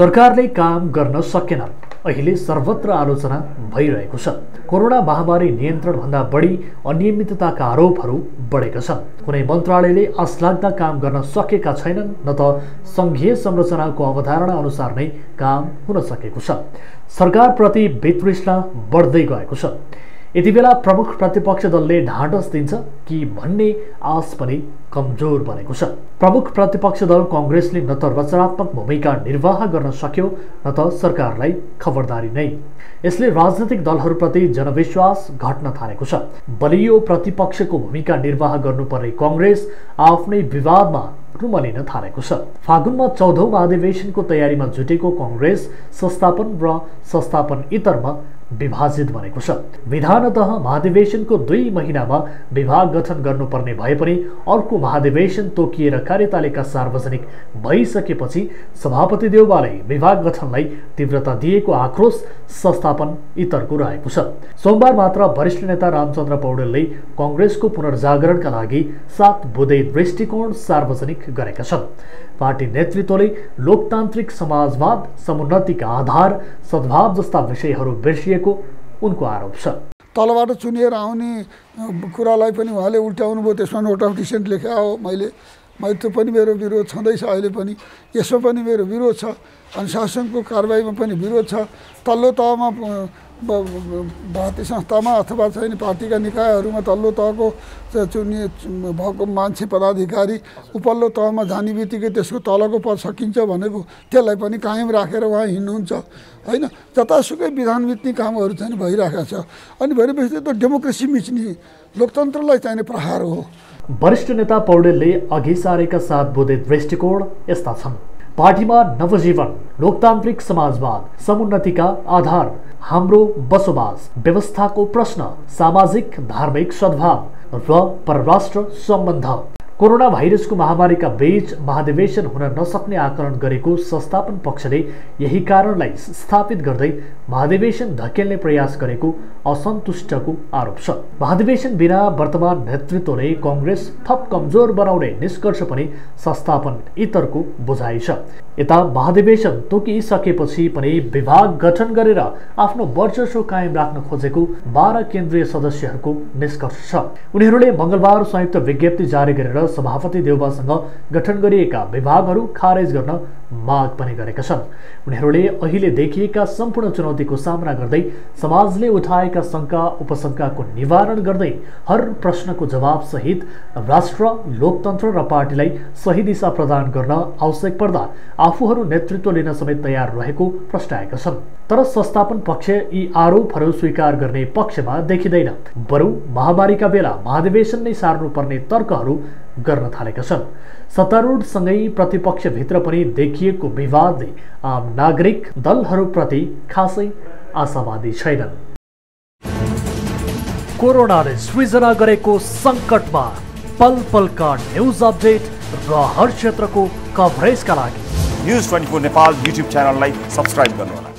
सरकारले काम गर्न सकेनन् अहिले सर्वत्र आलोचना भइरहेको छ। कोरोना महामारी नियन्त्रणभन्दा बढी अनियमितताका आरोपहरू बढेका छन्। कुनै मन्त्रालयले आशलाग्दा काम गर्न सकेका छैनन् न त सङ्घीय संरचनाको अवधारणा अनुसार नै काम हुन सकेको छ। सरकारप्रति वितृष्णा बढ्दै गएको छ। यति बेला प्रमुख प्रतिपक्ष दलले ढाँडस दिन्छ कि भन्ने आश पनि कमजोर बनेको छ। प्रमुख प्रतिपक्ष दल कङ्ग्रेसले न त रचनात्मक भूमिका निर्वाह गर्न सक्यो न त सरकारलाई खबरदारी नै। यसले राजनैतिक दलहरूप्रति जनविश्वास घट्न थालेको छ। बलियो प्रतिपक्षको भूमिका निर्वाह गर्नुपर्ने कङ्ग्रेस आफ्नै विवादमा रुमलिन थालेको छ। फागुनमा चौधौँ महाधिवेशनको तयारीमा जुटेको कङ्ग्रेस संस्थापन र संस्थापन इतरमा विभाजित बनेको छ। विधानत महाधिवेशनको दुई महिनामा विभाग गठन गर्नुपर्ने भए पनि अर्को महाधिवेशन तोकिएर कार्यतालिका सार्वजनिक भइसकेपछि सभापति देउबाले विभाग गठनलाई तीव्रता दिएको आक्रोश संस्थापन इतरको रहेको छ। सोमबार मात्र वरिष्ठ नेता रामचन्द्र पौडेलले कङ्ग्रेसको पुनर्जागरणका लागि सात बुधे दृष्टिकोण सार्वजनिक गरेका छन्। पार्टी नेतृत्वले लोकतान्त्रिक समाजवाद समुन्नतिका आधार सद्भाव जस्ता विषयहरू बिर्सिएको उनको आरोप छ। तलबाट चुनिएर आउने कुरालाई पनि उहाँले उल्ट्याउनु भयो। त्यसमा नोट अफ डिसेन्ट लेखा हो। मैले मैले त्यो पनि मेरो विरोध छँदैछ अहिले पनि। यसमा पनि मेरो विरोध छ। अनि शासनको कारवाहीमा पनि विरोध छ। तल्लो तहमा भारतीय संस्थामा अथवा चाहिँ पार्टीका निकायहरूमा तल्लो तहको चुनिए भएको मान्छे पदाधिकारी उपल्लो तहमा जाने बित्तिकै त्यसको तलको पद सकिन्छ भनेको त्यसलाई पनि कायम राखेर उहाँ हिँड्नुहुन्छ होइन जतासुकै विधान मिच्ने कामहरू चाहिँ भइरहेको छ अनि भनेपछि त डेमोक्रेसी मिच्ने लोकतन्त्रलाई चाहिने प्रहार हो वरिष्ठ नेता पौडेलले अघि सारेका साथ बुधे दृष्टिकोण यस्ता छन् पार्टीमा नवजीवन, लोकतांत्रिक समाजवाद समुन्नति का आधार, हाम्रो बसोबास, व्यवस्थाको प्रश्न, सामाजिक, धार्मिक सद्भाव र परराष्ट्र सम्बन्ध। कोरोना भाइरसको महामारीका बीच महाधिवेशन हुन नसक्ने आकलन गरेको संस्थापन पक्षले यही कारणलाई स्थापित गर्दै महाधिवेशन धकेल्ने प्रयास गरेको असन्तुष्टको आरोप छ। महाधिवेशन बिना वर्तमान नेतृत्वले कङ्ग्रेस थप कमजोर बनाउने निष्कर्ष पनि संस्थापन इतरको बुझाइ छ। यता महाधिवेशन तोकिसकेपछि पनि विभाग गठन गरेर आफ्नो वर्चस्व कायम राख्न खोजेको बाह्र केन्द्रीय सदस्यहरूको निष्कर्ष छ। उनीहरूले मङ्गलबार संयुक्त विज्ञप्ति जारी गरेर सभापति देउबासँग गठन गरिएका विभागहरू खारेज गर्न माग पनि गरेका छन्। उनीहरूले अहिले देखिएका सम्पूर्ण चुनौतीको सामना गर्दै समाजले उठाएका शङ्का उपशङ्काको निवारण गर्दै हर प्रश्नको जवाबसहित राष्ट्र लोकतन्त्र र पार्टीलाई सही दिशा प्रदान गर्न आवश्यक पर्दा आफूहरू नेतृत्व लिन समेत तयार रहेको प्रस्ट्याएका छन्। तर संस्थापन पक्ष यी आरोपहरू स्वीकार गर्ने पक्षमा देखिँदैन। बरु महामारीका बेला महाधिवेशन नै सार्नुपर्ने तर्कहरू गर्न थालेका छन्। सत्तारूढसँगै प्रतिपक्षभित्र पनि देखिएको विवादले आम नागरिक दलहरूप्रति खासै आशावादी छैनन्। कोरोनाले सृजना गरेको सङ्कटमा पल पलका न्युज अपडेट र हर क्षेत्रको कभरेजका लागि। News twenty four Nepal YouTube च्यानललाई सब्सक्राइब गर्नुहोला।